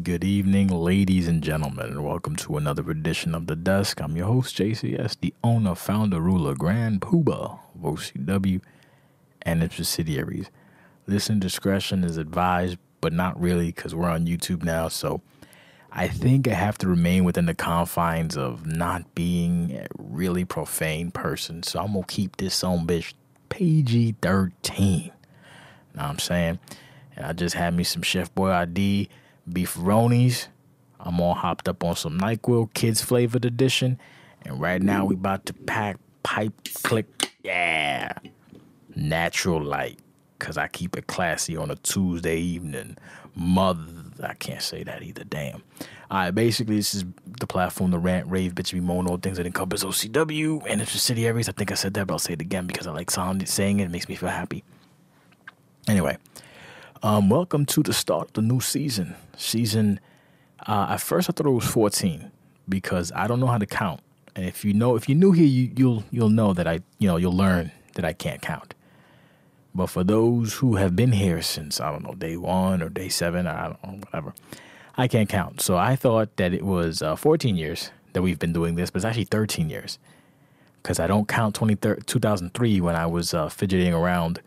Good evening, ladies and gentlemen, and welcome to another edition of The Desk. I'm your host, JCS, the owner, founder, ruler, grand poobah of OCW and its subsidiaries. Listen discretion is advised, but not really because we're on YouTube now. So I think I have to remain within the confines of not being a really profane person. So I'm to keep this on bitch PG 13. Know what I'm saying? And I just had me some Chef Boyardee beefaronis. I'm all hopped up on some NyQuil Kids Flavored Edition. And right now we about to pack pipe click. Yeah. Natural light. Cause I keep it classy on a Tuesday evening. Mother I can't say that either. Damn. All right, basically, this is the platform, the rant, rave, bitch, be all things that encompass OCW and its subsidiaries. I think I said that, but I'll say it again because I like sound, saying it. It makes me feel happy. Anyway, um, welcome to the start of the new season. Season, uh, at first I thought it was 14 because I don't know how to count. And if you know, if you're new here, you, you'll you'll know that I, you know, you'll learn that I can't count. But for those who have been here since I don't know day one or day seven, I don't know whatever, I can't count. So I thought that it was uh, 14 years that we've been doing this, but it's actually 13 years because I don't count 2003 when I was uh, fidgeting around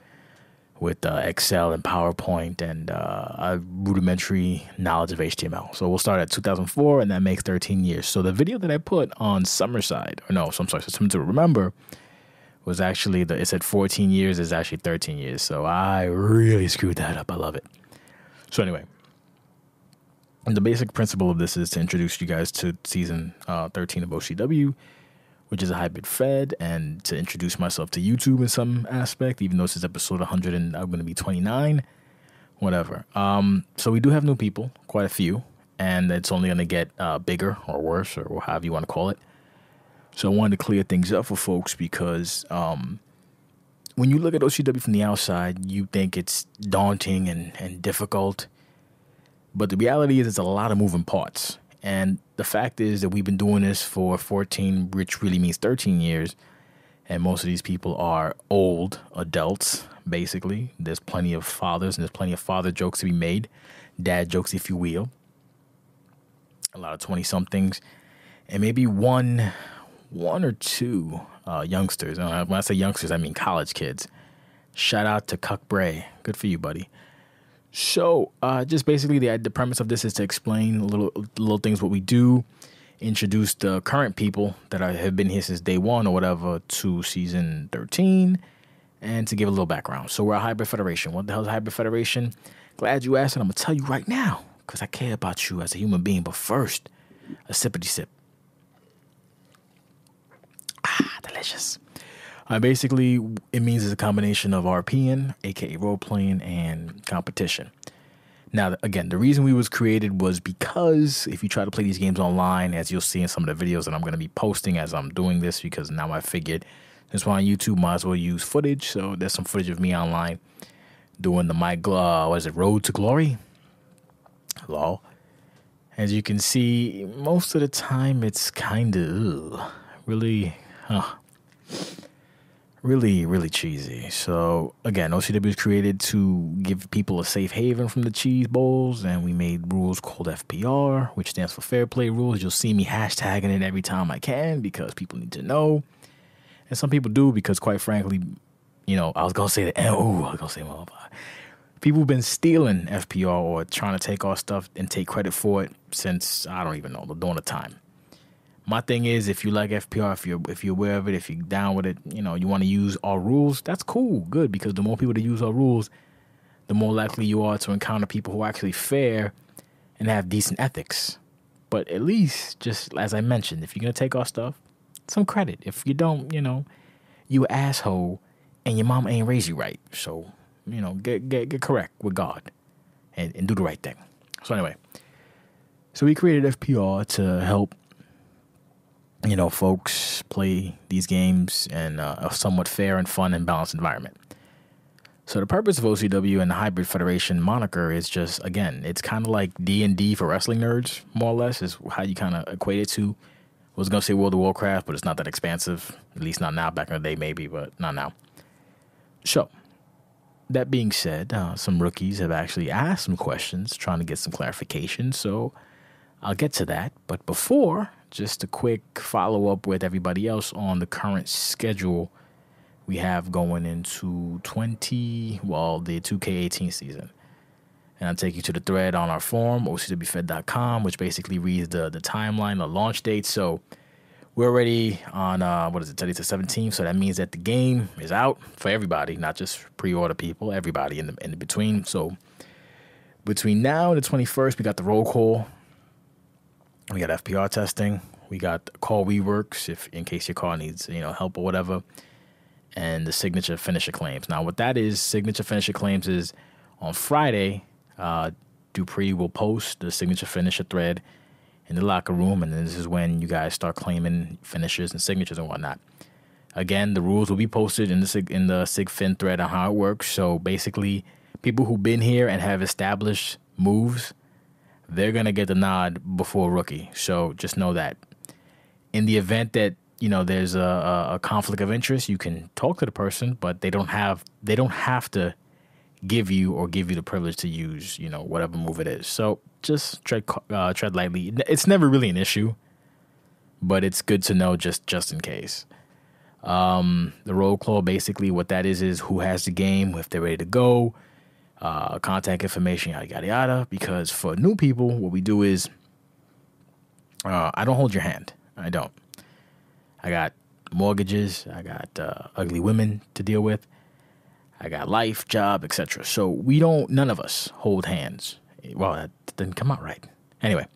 with uh, Excel and PowerPoint and uh, a rudimentary knowledge of HTML. So we'll start at 2004, and that makes 13 years. So the video that I put on Summerside, or no, so I'm sorry, something to remember, was actually the it said 14 years is actually 13 years. So I really screwed that up. I love it. So anyway, the basic principle of this is to introduce you guys to season uh, 13 of OCW which is a hybrid fed, and to introduce myself to YouTube in some aspect, even though this is episode 100 and I'm going to be 29, whatever. Um, so we do have new people, quite a few, and it's only going to get uh, bigger or worse or however you want to call it. So I wanted to clear things up for folks because um, when you look at OCW from the outside, you think it's daunting and, and difficult. But the reality is, it's a lot of moving parts. And the fact is that we've been doing this for 14, which really means 13 years. And most of these people are old adults, basically. There's plenty of fathers and there's plenty of father jokes to be made, dad jokes, if you will. A lot of 20 somethings, and maybe one, one or two uh, youngsters. When I say youngsters, I mean college kids. Shout out to Cuck Bray. Good for you, buddy. So, uh, just basically, the the premise of this is to explain little little things what we do, introduce the current people that have been here since day one or whatever to season thirteen, and to give a little background. So, we're a hybrid federation. What the hell is a hybrid federation? Glad you asked, and I'm gonna tell you right now because I care about you as a human being. But first, a sippity sip. Ah, delicious. Uh, basically, it means it's a combination of RPing, aka role playing, and competition. Now, again, the reason we was created was because if you try to play these games online, as you'll see in some of the videos that I'm going to be posting as I'm doing this, because now I figured this one on YouTube might as well use footage. So there's some footage of me online doing the my uh, what is it, Road to Glory? Law. As you can see, most of the time it's kind of really, huh really, really cheesy. So again, OCW was created to give people a safe haven from the cheese bowls, and we made rules called FPR, which stands for Fair Play Rules. You'll see me hashtagging it every time I can because people need to know, and some people do because, quite frankly, you know, I was gonna say the oh, I was gonna say well, people have been stealing FPR or trying to take our stuff and take credit for it since I don't even know the dawn of time my thing is if you like FPR, if you're if you're aware of it, if you're down with it, you know, you want to use our rules, that's cool, good, because the more people that use our rules, the more likely you are to encounter people who are actually fair and have decent ethics. But at least, just as I mentioned, if you're gonna take our stuff, some credit. If you don't, you know, you asshole and your mom ain't raised you right. So, you know, get get get correct with God and, and do the right thing. So anyway. So we created FPR to help you know, folks play these games in a somewhat fair and fun and balanced environment. So the purpose of OCW and the Hybrid Federation moniker is just again, it's kind of like D and D for wrestling nerds, more or less, is how you kind of equate it to. I was gonna say World of Warcraft, but it's not that expansive. At least not now. Back in the day, maybe, but not now. So that being said, uh, some rookies have actually asked some questions, trying to get some clarification. So I'll get to that. But before, just a quick follow up with everybody else on the current schedule we have going into 20, well, the 2K18 season. And I'll take you to the thread on our forum, ocwfed.com, which basically reads the, the timeline, the launch date. So we're already on, uh, what is it, today's the 17th. So that means that the game is out for everybody, not just pre order people, everybody in the, in between. So between now and the 21st, we got the roll call. We got FPR testing. We got call WeWorks if in case your car needs you know help or whatever, and the signature finisher claims. Now, what that is, signature finisher claims is on Friday uh, Dupree will post the signature finisher thread in the locker room, and this is when you guys start claiming finishes and signatures and whatnot. Again, the rules will be posted in the Sig, in the SigFin thread on how it works. So basically, people who've been here and have established moves, they're gonna get the nod before rookie. So just know that. In the event that you know there's a, a conflict of interest, you can talk to the person, but they don't have they don't have to give you or give you the privilege to use, you know, whatever move it is. So just tread uh, tread lightly. It's never really an issue, but it's good to know just just in case. Um, the roll call basically what that is is who has the game if they're ready to go, uh, contact information, yada yada yada. Because for new people, what we do is uh, I don't hold your hand. I don't. I got mortgages. I got uh, ugly women to deal with. I got life, job, etc. So we don't, none of us hold hands. Well, that didn't come out right. Anyway,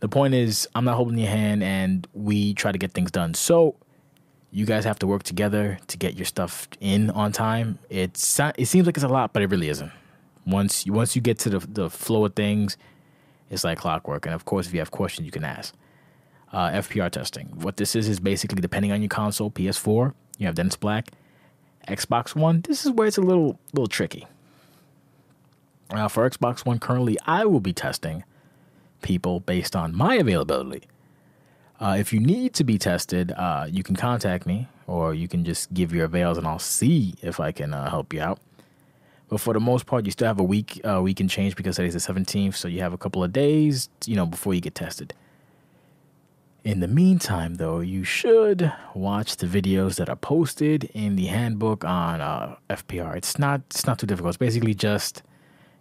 the point is, I'm not holding your hand, and we try to get things done. So you guys have to work together to get your stuff in on time. It's it seems like it's a lot, but it really isn't. Once you once you get to the the flow of things, it's like clockwork. And of course, if you have questions, you can ask. Uh, FPR testing. What this is is basically depending on your console. PS4, you have Dennis Black. Xbox One, this is where it's a little little tricky. Uh, for Xbox One, currently, I will be testing people based on my availability. Uh, if you need to be tested, uh, you can contact me or you can just give your avails and I'll see if I can uh, help you out. But for the most part, you still have a week, uh, week and change because today's the 17th. So you have a couple of days, you know, before you get tested. In the meantime, though, you should watch the videos that are posted in the handbook on uh, FPR. It's not it's not too difficult. It's basically just,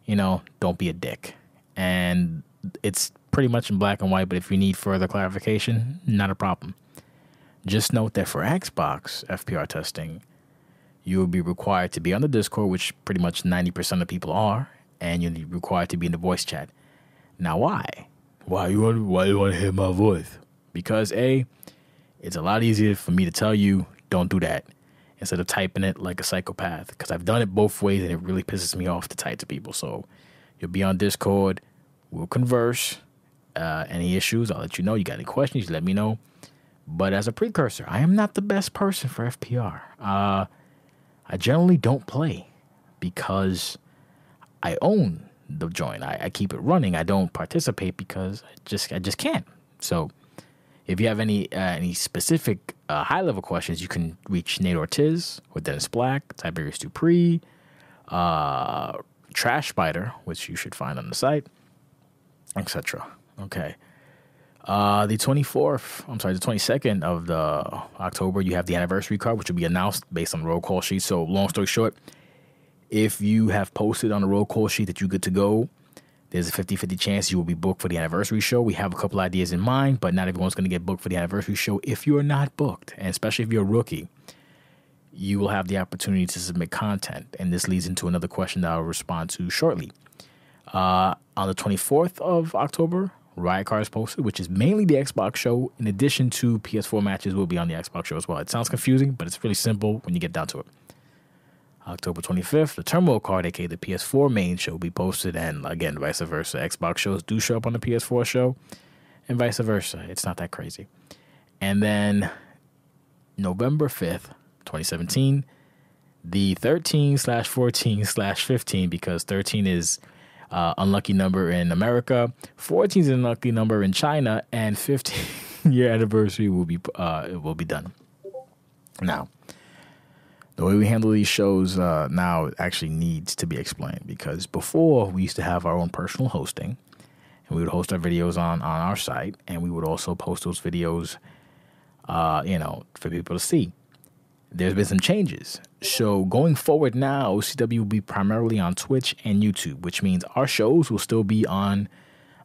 you know, don't be a dick, and it's pretty much in black and white. But if you need further clarification, not a problem. Just note that for Xbox FPR testing, you will be required to be on the Discord, which pretty much ninety percent of people are, and you'll be required to be in the voice chat. Now, why? Why you want? Why you want to hear my voice? because A, it's a lot easier for me to tell you, don't do that, instead of typing it like a psychopath. Because I've done it both ways and it really pisses me off to type to people. So you'll be on Discord, we'll converse. Uh, any issues, I'll let you know. You got any questions, you let me know. But as a precursor, I am not the best person for FPR. Uh, I generally don't play because I own the joint. I, I, keep it running. I don't participate because I just I just can't. So if you have any uh, any specific uh, high level questions, you can reach Nate Ortiz or Dennis Black, Tiberius Dupree, uh, Trash Spider, which you should find on the site, etc. Okay. Uh, the 24th, I'm sorry, the 22nd of the October, you have the anniversary card, which will be announced based on the roll call sheet. So, long story short, if you have posted on the roll call sheet that you're good to go, there's a 50 50 chance you will be booked for the anniversary show. We have a couple ideas in mind, but not everyone's going to get booked for the anniversary show. If you are not booked, and especially if you're a rookie, you will have the opportunity to submit content. And this leads into another question that I'll respond to shortly. Uh, on the 24th of October, Riot Cards posted, which is mainly the Xbox show. In addition to PS4 matches, will be on the Xbox show as well. It sounds confusing, but it's really simple when you get down to it. October 25th, the Turmoil card, aka the PS4 main show, will be posted, and again, vice versa. Xbox shows do show up on the PS4 show, and vice versa. It's not that crazy. And then November 5th, 2017, the 13 slash 14 slash 15, because 13 is uh, unlucky number in America, 14 is an unlucky number in China, and 15 year anniversary will be uh, will be done. Now, the way we handle these shows uh, now actually needs to be explained because before we used to have our own personal hosting and we would host our videos on, on our site and we would also post those videos, uh, you know, for people to see. There's been some changes. So going forward now, OCW will be primarily on Twitch and YouTube, which means our shows will still be on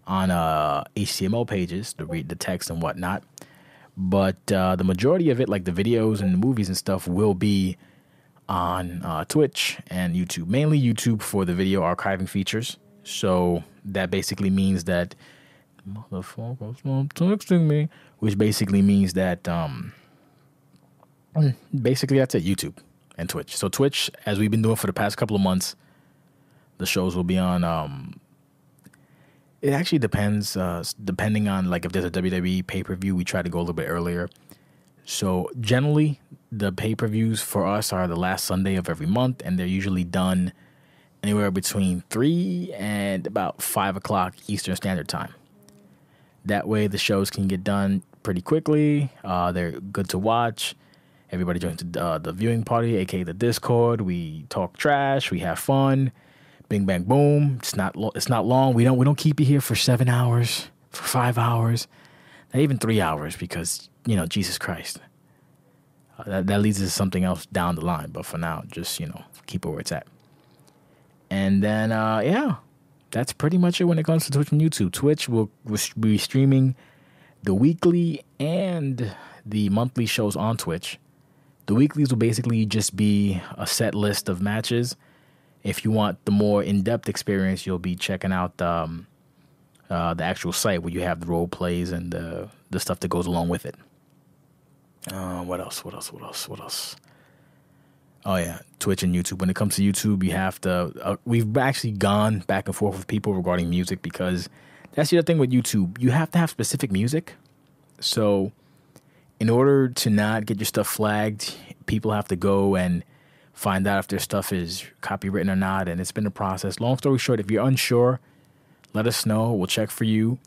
on uh, HTML pages to read the text and whatnot. But uh, the majority of it, like the videos and the movies and stuff, will be on uh, Twitch and YouTube, mainly YouTube for the video archiving features. So that basically means that motherfuckers texting me, which basically means that um, basically that's it, YouTube and Twitch. So Twitch, as we've been doing for the past couple of months, the shows will be on. Um, it actually depends, uh, depending on like if there's a WWE pay per view, we try to go a little bit earlier. So generally, the pay per views for us are the last Sunday of every month, and they're usually done anywhere between three and about five o'clock Eastern Standard Time. That way, the shows can get done pretty quickly. Uh, they're good to watch. Everybody joins the, uh, the viewing party, aka the Discord. We talk trash. We have fun. Bing bang boom. It's not lo- it's not long. We don't we don't keep you here for seven hours, for five hours, not even three hours because you know Jesus Christ. Uh, that that leads us to something else down the line. But for now, just you know, keep it where it's at. And then uh, yeah, that's pretty much it when it comes to Twitch and YouTube. Twitch will, will be streaming the weekly and the monthly shows on Twitch. The weeklies will basically just be a set list of matches. If you want the more in-depth experience, you'll be checking out um, uh, the actual site where you have the role plays and the the stuff that goes along with it. Uh, what else? What else? What else? What else? Oh yeah, Twitch and YouTube. When it comes to YouTube, you have to. Uh, we've actually gone back and forth with people regarding music because that's the other thing with YouTube. You have to have specific music. So, in order to not get your stuff flagged, people have to go and find out if their stuff is copywritten or not. And it's been a process. Long story short, if you're unsure, let us know. We'll check for you.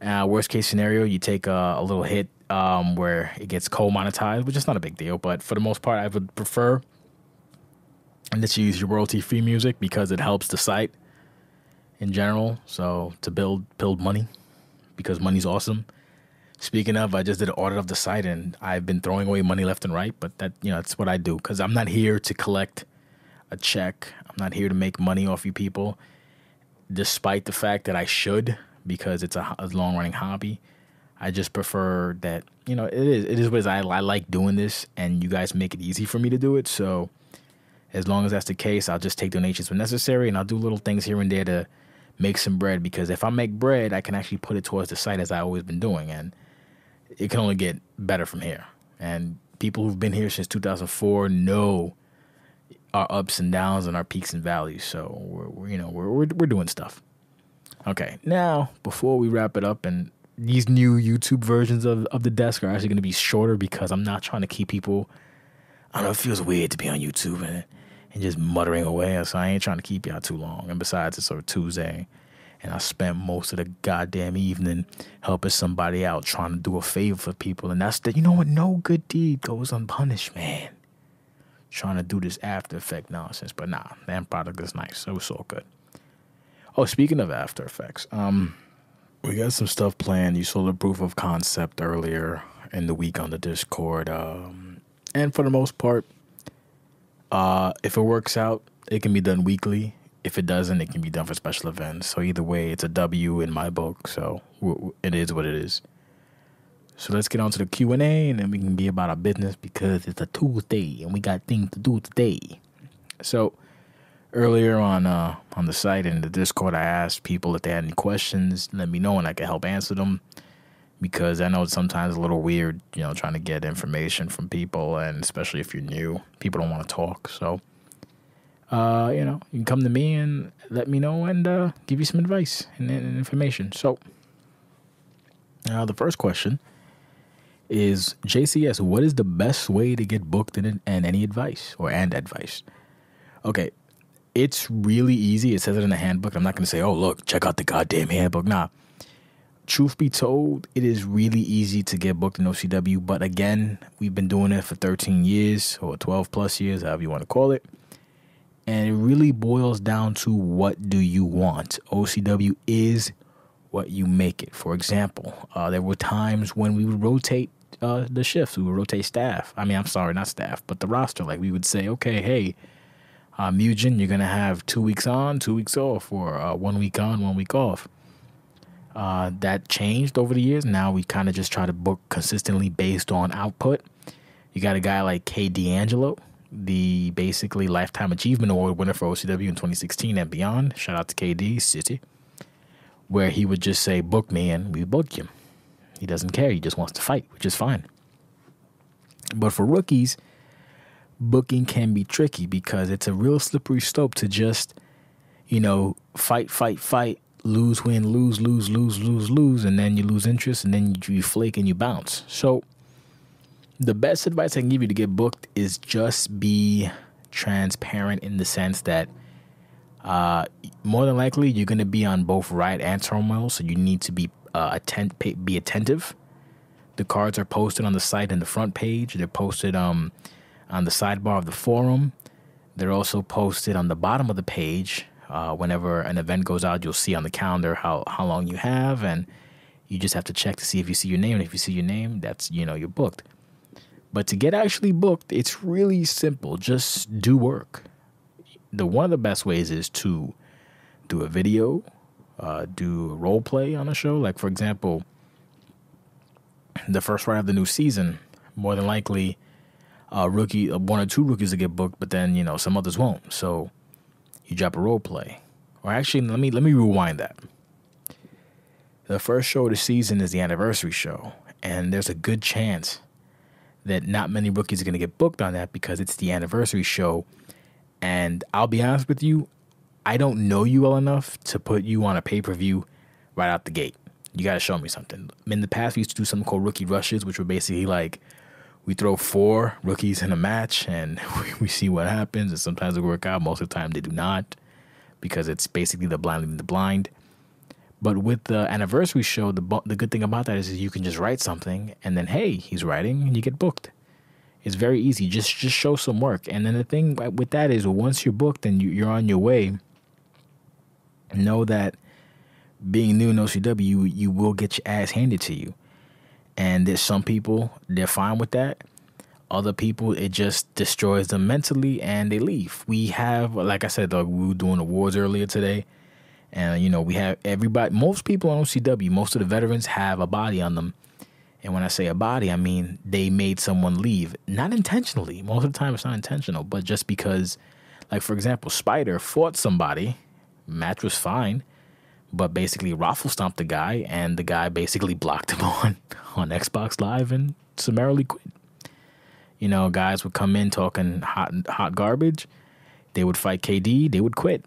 Uh, worst case scenario, you take a, a little hit um, where it gets co-monetized, which is not a big deal. But for the most part, I would prefer that you use your royalty-free music because it helps the site in general. So to build build money because money's awesome. Speaking of, I just did an audit of the site and I've been throwing away money left and right. But that you know, that's what I do because I'm not here to collect a check. I'm not here to make money off you people, despite the fact that I should because it's a, a long running hobby. I just prefer that you know it is it is what it is. I, I like doing this, and you guys make it easy for me to do it. So as long as that's the case, I'll just take donations when necessary, and I'll do little things here and there to make some bread. Because if I make bread, I can actually put it towards the site as I always been doing, and it can only get better from here. And people who've been here since 2004 know our ups and downs and our peaks and valleys. So we're, we're you know we're, we're we're doing stuff. Okay, now before we wrap it up and these new YouTube versions of, of the desk are actually going to be shorter because I'm not trying to keep people. I don't know. It feels weird to be on YouTube and and just muttering away. So I ain't trying to keep y'all too long. And besides, it's a Tuesday, and I spent most of the goddamn evening helping somebody out, trying to do a favor for people. And that's the you know what? No good deed goes unpunished, man. Trying to do this After Effect nonsense, but nah, end product is nice. It was all good. Oh, speaking of After Effects, um we got some stuff planned. You saw the proof of concept earlier in the week on the Discord. Um, and for the most part, uh, if it works out, it can be done weekly. If it doesn't, it can be done for special events. So either way, it's a W in my book. So it is what it is. So let's get on to the Q and A, and then we can be about our business because it's a Tuesday and we got things to do today. So earlier on uh, on the site and the Discord, I asked people if they had any questions. Let me know, and I can help answer them. Because I know it's sometimes a little weird, you know, trying to get information from people, and especially if you're new, people don't want to talk. So, uh, you know, you can come to me and let me know and uh, give you some advice and, and information. So, uh, the first question is JCS. What is the best way to get booked and, and any advice or and advice? Okay, it's really easy. It says it in the handbook. I'm not going to say, oh, look, check out the goddamn handbook. Nah. truth be told, it is really easy to get booked in OCW. But again, we've been doing it for 13 years or 12 plus years, however you want to call it. And it really boils down to what do you want? OCW is what you make it. For example, uh, there were times when we would rotate uh, the shifts, we would rotate staff. I mean, I'm sorry, not staff, but the roster. Like we would say, okay, hey, uh, Mugen, you're gonna have two weeks on, two weeks off, or uh, one week on, one week off. Uh, that changed over the years. Now we kind of just try to book consistently based on output. You got a guy like K. D'Angelo, the basically Lifetime Achievement Award winner for OCW in 2016 and beyond. Shout out to KD City, where he would just say, "Book me," and we book him. He doesn't care. He just wants to fight, which is fine. But for rookies, booking can be tricky because it's a real slippery slope to just, you know, fight, fight, fight, lose, win, lose, lose, lose, lose, lose, and then you lose interest and then you, you flake and you bounce. So, the best advice I can give you to get booked is just be transparent in the sense that uh, more than likely you're going to be on both Riot and turmoil, so you need to be uh, attend, pay, be attentive. The cards are posted on the site in the front page. They're posted um, on the sidebar of the forum. They're also posted on the bottom of the page. Uh, whenever an event goes out, you'll see on the calendar how, how long you have, and you just have to check to see if you see your name. And if you see your name, that's you know you're booked. But to get actually booked, it's really simple. Just do work. The one of the best ways is to do a video, uh, do a role play on a show. Like for example, the first round of the new season, more than likely uh, rookie, uh, one or two rookies will get booked, but then you know some others won't. So you drop a role play, or actually, let me let me rewind that. The first show of the season is the anniversary show, and there's a good chance that not many rookies are going to get booked on that because it's the anniversary show. And I'll be honest with you, I don't know you well enough to put you on a pay per view right out the gate. You got to show me something. In the past, we used to do something called rookie rushes, which were basically like we throw four rookies in a match and we see what happens. And sometimes they work out. Most of the time, they do not because it's basically the blind leading the blind. But with the anniversary show, the the good thing about that is, is you can just write something and then hey, he's writing and you get booked. It's very easy. Just just show some work. And then the thing with that is once you're booked and you, you're on your way, know that being new in OCW, you, you will get your ass handed to you. And there's some people, they're fine with that. Other people, it just destroys them mentally and they leave. We have, like I said, like we were doing awards earlier today. And, you know, we have everybody, most people on OCW, most of the veterans have a body on them. And when I say a body, I mean they made someone leave. Not intentionally. Most of the time, it's not intentional, but just because, like, for example, Spider fought somebody, match was fine but basically raffle stomped the guy, and the guy basically blocked him on on Xbox Live and summarily quit. You know, guys would come in talking hot hot garbage. They would fight KD. They would quit.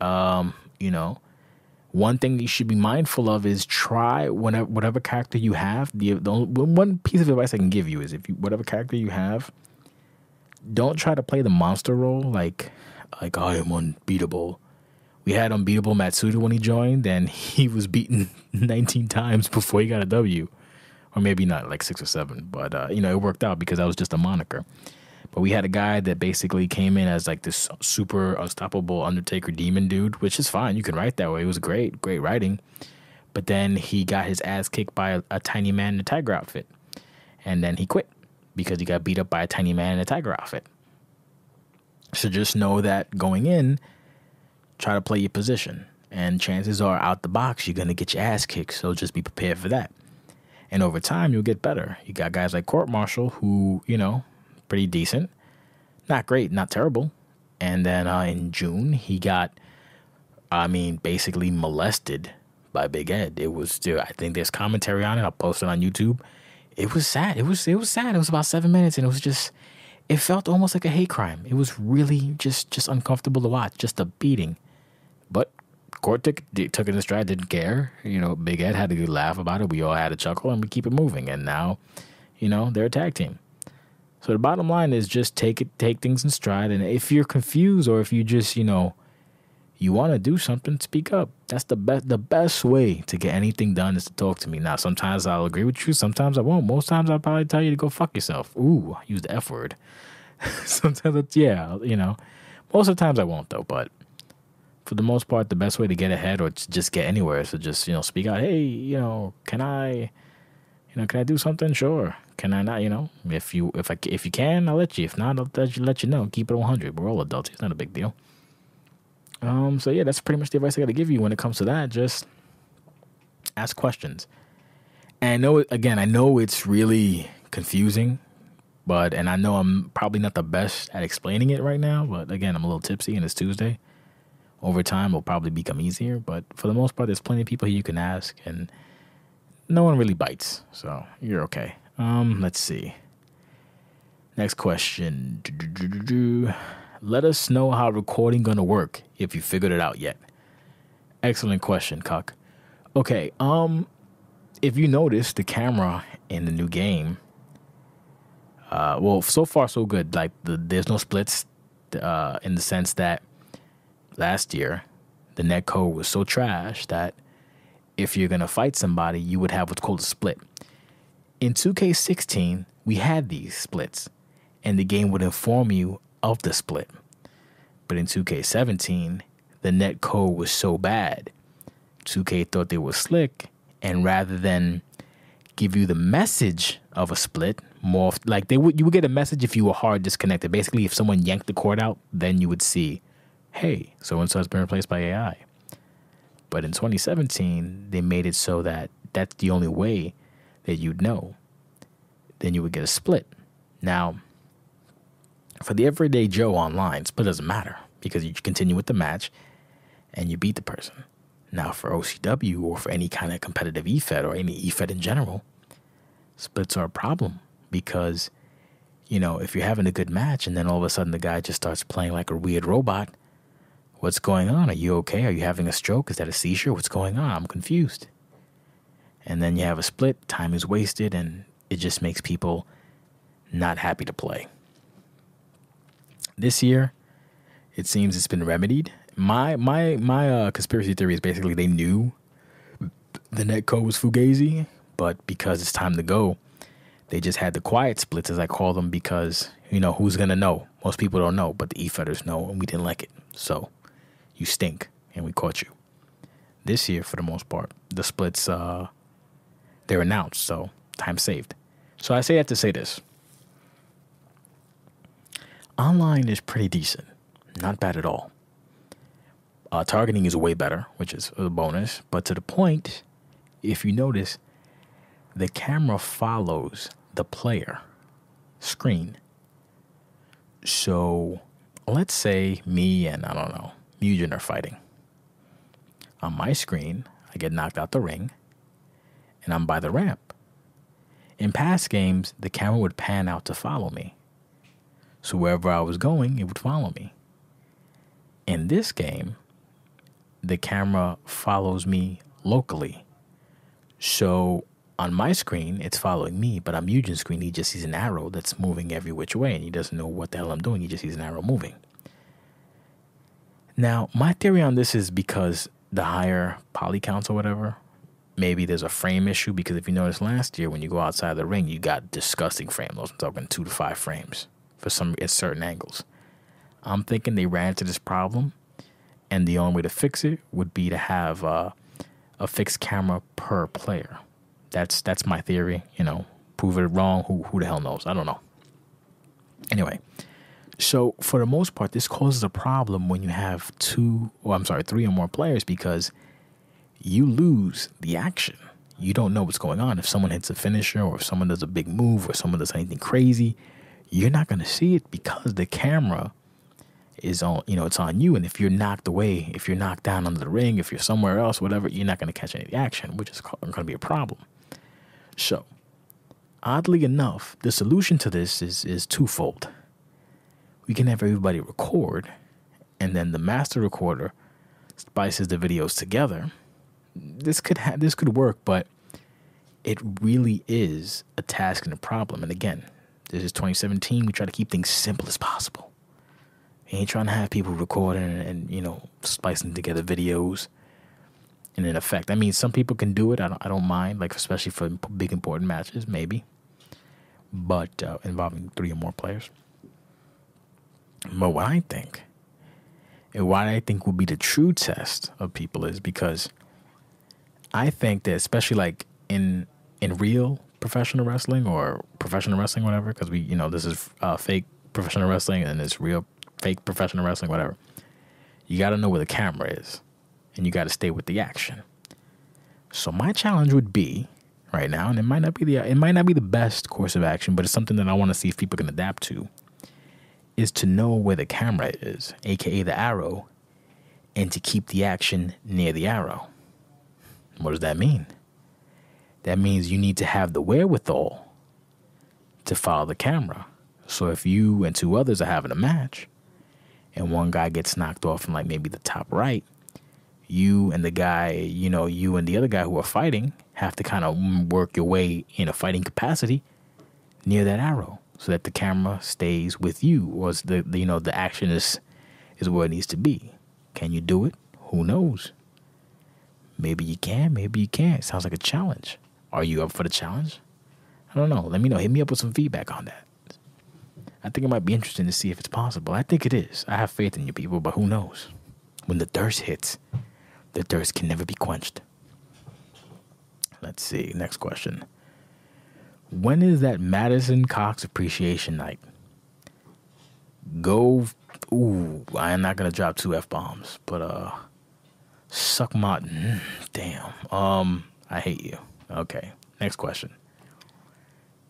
Um, you know, one thing you should be mindful of is try whatever whatever character you have. The, the one piece of advice I can give you is if you whatever character you have, don't try to play the monster role like like I am unbeatable we had unbeatable Matsuda when he joined, and he was beaten 19 times before he got a W, or maybe not like six or seven, but uh, you know it worked out because that was just a moniker. But we had a guy that basically came in as like this super unstoppable Undertaker demon dude, which is fine. You can write that way. It was great, great writing. But then he got his ass kicked by a, a tiny man in a tiger outfit, and then he quit because he got beat up by a tiny man in a tiger outfit. So just know that going in try to play your position. And chances are, out the box, you're going to get your ass kicked. So just be prepared for that. And over time, you'll get better. You got guys like Court Martial, who, you know, pretty decent. Not great, not terrible. And then uh, in June, he got, I mean, basically molested by Big Ed. It was I think there's commentary on it. I'll post it on YouTube. It was sad. It was, it was sad. It was about seven minutes and it was just, it felt almost like a hate crime. It was really just, just uncomfortable to watch, just a beating. But Court took, took it in stride, didn't care. You know, Big Ed had to laugh about it. We all had a chuckle and we keep it moving. And now, you know, they're a tag team. So the bottom line is just take it, take things in stride. And if you're confused or if you just, you know, you want to do something, speak up. That's the best. The best way to get anything done is to talk to me. Now, sometimes I'll agree with you. Sometimes I won't. Most times I'll probably tell you to go fuck yourself. Ooh, use the f word. sometimes it's yeah, you know. Most of the times I won't though. But for the most part, the best way to get ahead or to just get anywhere is to just you know speak out. Hey, you know, can I, you know, can I do something? Sure. Can I not? You know, if you if I if you can, I'll let you. If not, I'll let you let you know. Keep it 100. We're all adults. It's not a big deal. Um, so yeah, that's pretty much the advice I got to give you when it comes to that. Just ask questions. And I know, again, I know it's really confusing, but and I know I'm probably not the best at explaining it right now. But again, I'm a little tipsy and it's Tuesday. Over time, will probably become easier. But for the most part, there's plenty of people you can ask, and no one really bites, so you're okay. Um, let's see. Next question. Let us know how recording gonna work if you figured it out yet. Excellent question, Cuck. Okay, um, if you notice the camera in the new game, uh, well, so far so good. Like the, there's no splits, uh, in the sense that last year the net code was so trash that if you're gonna fight somebody, you would have what's called a split. In 2K16, we had these splits, and the game would inform you of the split. But in 2K17, the net code was so bad. 2K thought they were slick, and rather than give you the message of a split, more like they would you would get a message if you were hard disconnected. Basically, if someone yanked the cord out, then you would see, hey, so and so has been replaced by AI. But in 2017, they made it so that that's the only way that you'd know. Then you would get a split. Now, for the everyday Joe online, split doesn't matter because you continue with the match and you beat the person. Now, for OCW or for any kind of competitive EFED or any EFED in general, splits are a problem because, you know, if you're having a good match and then all of a sudden the guy just starts playing like a weird robot, what's going on? Are you okay? Are you having a stroke? Is that a seizure? What's going on? I'm confused. And then you have a split, time is wasted, and it just makes people not happy to play. This year, it seems it's been remedied. My my my uh, conspiracy theory is basically they knew the net code was fugazi, but because it's time to go, they just had the quiet splits, as I call them, because you know who's gonna know. Most people don't know, but the e-fetters know, and we didn't like it. So you stink, and we caught you. This year, for the most part, the splits uh, they're announced, so time saved. So I say that to say this online is pretty decent, not bad at all. Uh, targeting is way better, which is a bonus. But to the point, if you notice, the camera follows the player screen. So let's say me and I don't know, Mugen are fighting. On my screen, I get knocked out the ring and I'm by the ramp. In past games, the camera would pan out to follow me. So wherever I was going, it would follow me. In this game, the camera follows me locally. So on my screen, it's following me, but on Mugen's screen, he just sees an arrow that's moving every which way, and he doesn't know what the hell I'm doing. He just sees an arrow moving. Now, my theory on this is because the higher poly counts or whatever, maybe there's a frame issue. Because if you notice last year, when you go outside the ring, you got disgusting frame loads. I'm talking two to five frames for some at certain angles. I'm thinking they ran into this problem, and the only way to fix it would be to have uh, a fixed camera per player. That's that's my theory. You know, prove it wrong. Who who the hell knows? I don't know. Anyway, so for the most part, this causes a problem when you have two, or I'm sorry, three or more players because you lose the action. You don't know what's going on. If someone hits a finisher, or if someone does a big move, or someone does anything crazy, you're not going to see it because the camera is on, you know, it's on you. And if you're knocked away, if you're knocked down under the ring, if you're somewhere else, whatever, you're not going to catch any of the action, which is going to be a problem. So, oddly enough, the solution to this is, is twofold. We can have everybody record, and then the master recorder splices the videos together. This could ha- this could work, but it really is a task and a problem. And again, this is 2017. We try to keep things simple as possible. He ain't trying to have people recording and, and you know splicing together videos. And in effect, I mean, some people can do it. I don't, I don't mind, like especially for big important matches, maybe. But uh, involving three or more players. But what I think, and what I think will be the true test of people is because I think that especially like in in real professional wrestling or professional wrestling, whatever, because we you know this is uh, fake professional wrestling and it's real fake professional wrestling, whatever. You got to know where the camera is, and you got to stay with the action. So my challenge would be right now, and it might not be the it might not be the best course of action, but it's something that I want to see if people can adapt to is to know where the camera is, aka the arrow, and to keep the action near the arrow. What does that mean? That means you need to have the wherewithal to follow the camera. So if you and two others are having a match and one guy gets knocked off in like maybe the top right, you and the guy, you know, you and the other guy who are fighting have to kind of work your way in a fighting capacity near that arrow so that the camera stays with you or the, the you know the action is is where it needs to be. Can you do it? Who knows? Maybe you can, maybe you can't. Sounds like a challenge. Are you up for the challenge? I don't know. Let me know. Hit me up with some feedback on that. I think it might be interesting to see if it's possible. I think it is. I have faith in you people, but who knows? When the thirst hits, the thirst can never be quenched. Let's see. Next question. When is that Madison Cox appreciation night? Go. Ooh, I am not gonna drop two f bombs, but uh, suck my mm, damn. Um, I hate you. Okay, next question.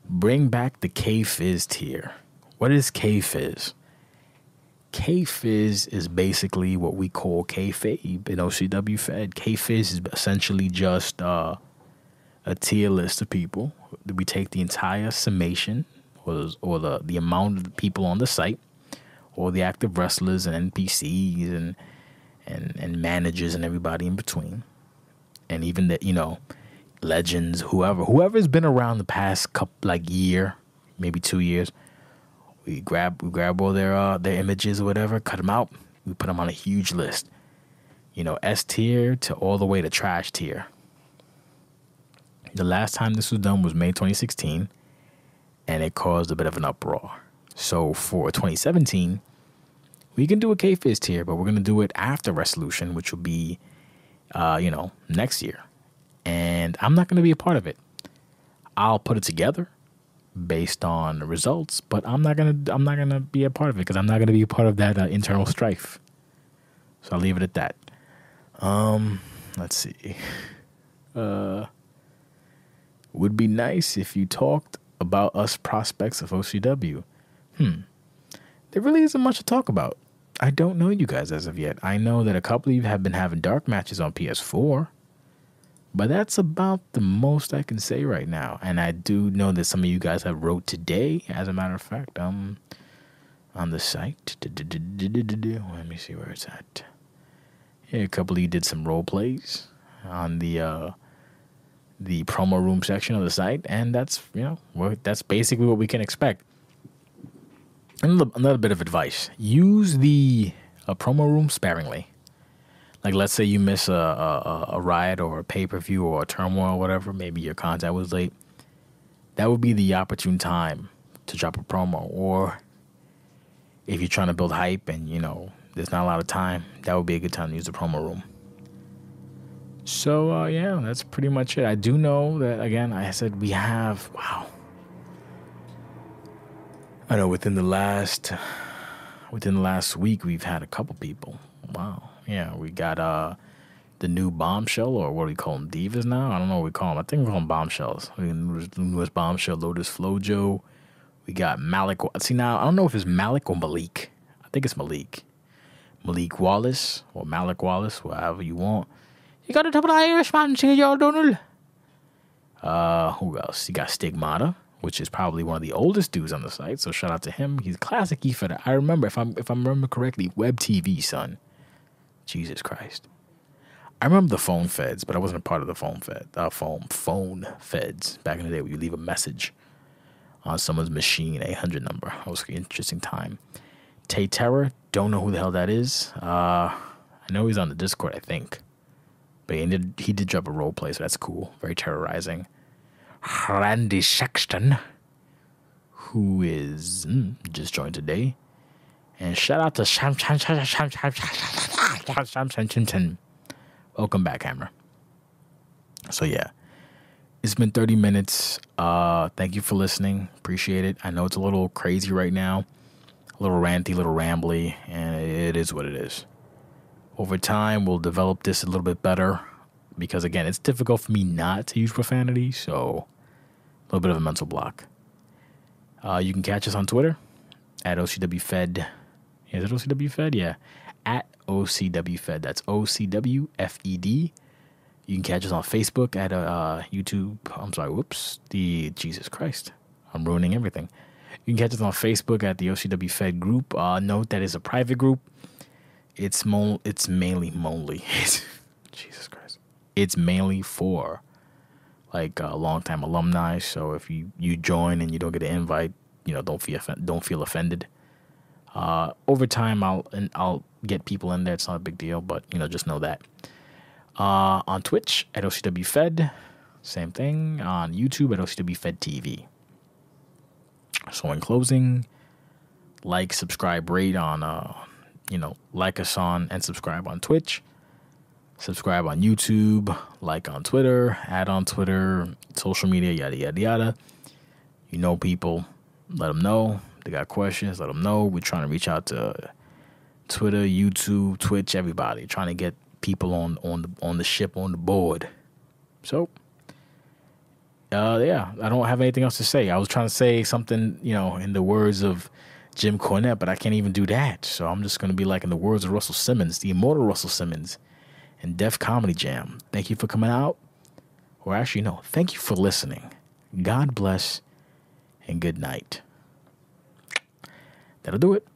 Bring back the K Fizz tier. What is K Fizz? K Fizz is basically what we call kayfabe in OCW Fed. K Fizz is essentially just uh, a tier list of people we take the entire summation or, or the, the amount of the people on the site or the active wrestlers and NPCs and, and, and managers and everybody in between. And even the, you know, legends, whoever, whoever's been around the past couple, like year, maybe two years, we grab, we grab all their, uh, their images or whatever, cut them out. We put them on a huge list. You know, S tier to all the way to trash tier. The last time this was done was May 2016, and it caused a bit of an uproar. So for 2017, we can do a K Fizz tier, but we're going to do it after Resolution, which will be, uh, you know, next year. And I'm not going to be a part of it. I'll put it together based on the results, but I'm not gonna I'm not gonna be a part of it because I'm not gonna be a part of that uh, internal strife. So I'll leave it at that. Um, let's see. Uh, would be nice if you talked about us prospects of OCW. Hmm. There really isn't much to talk about. I don't know you guys as of yet. I know that a couple of you have been having dark matches on PS4, but that's about the most I can say right now. And I do know that some of you guys have wrote today, as a matter of fact, um, on the site. Let me see where it's at. Yeah, a couple of you did some role plays on the uh, the promo room section of the site, and that's you know that's basically what we can expect. And another bit of advice: use the uh, promo room sparingly. Like, let's say you miss a a, a Riot or a pay per view or a turmoil, or whatever. Maybe your contact was late. That would be the opportune time to drop a promo. Or if you're trying to build hype and you know there's not a lot of time, that would be a good time to use the promo room. So uh, yeah, that's pretty much it. I do know that again. I said we have wow. I know within the last within the last week we've had a couple people. Wow. Yeah, we got uh the new bombshell or what do we call them divas now? I don't know what we call them. I think we call them bombshells. The newest bombshell, Lotus Flojo. We got Malik. See now, I don't know if it's Malik or Malik. I think it's Malik. Malik Wallace or Malik Wallace, whatever you want. You got a double Irishman, Senior O'Donnell. Uh, who else? You got Stigmata, which is probably one of the oldest dudes on the site. So shout out to him. He's classic E-Fed. I remember if I'm if I remember correctly, Web TV, son. Jesus Christ. I remember the phone feds, but I wasn't a part of the phone fed. Uh, phone phone feds back in the day where you leave a message on someone's machine, 800 number. That was an interesting time. Tay Terror, don't know who the hell that is. Uh, I know he's on the Discord, I think. But he did, he did drop a role play, so that's cool. Very terrorizing. Randy Sexton, who is mm, just joined today. And shout out to Sham Sham Sham Sham Sham Sham Sham Sham Sham Sham. Welcome back, Hammer. So yeah, it's been 30 minutes. Uh, thank you for listening. Appreciate it. I know it's a little crazy right now, a little ranty, a little rambly, and it is what it is. Over time, we'll develop this a little bit better because, again, it's difficult for me not to use profanity, so a little bit of a mental block. Uh, you can catch us on Twitter at OCWFed. Is it OCWFed? Yeah. At OCWFed. That's OCWFED. You can catch us on Facebook at uh, YouTube. I'm sorry, whoops. The Jesus Christ. I'm ruining everything. You can catch us on Facebook at the OCW Fed group. Uh, note that is a private group. It's mo- it's mainly mainly Jesus Christ. It's mainly for like uh, longtime alumni. So if you you join and you don't get an invite, you know don't feel don't feel offended. Uh, over time, I'll and I'll get people in there. It's not a big deal, but you know just know that. Uh, on Twitch at OCW Fed, same thing. On YouTube at OCW Fed TV. So in closing, like, subscribe, rate on, uh, you know, like us on and subscribe on Twitch. Subscribe on YouTube, like on Twitter, add on Twitter, social media, yada, yada, yada. You know people, let them know. They got questions, let them know. We're trying to reach out to Twitter, YouTube, Twitch, everybody. Trying to get people on on the on the ship on the board. So, uh, yeah, I don't have anything else to say. I was trying to say something, you know, in the words of Jim Cornette, but I can't even do that. So I'm just gonna be like in the words of Russell Simmons, the immortal Russell Simmons, and Def Comedy Jam. Thank you for coming out, or actually, no, thank you for listening. God bless, and good night. That'll do it.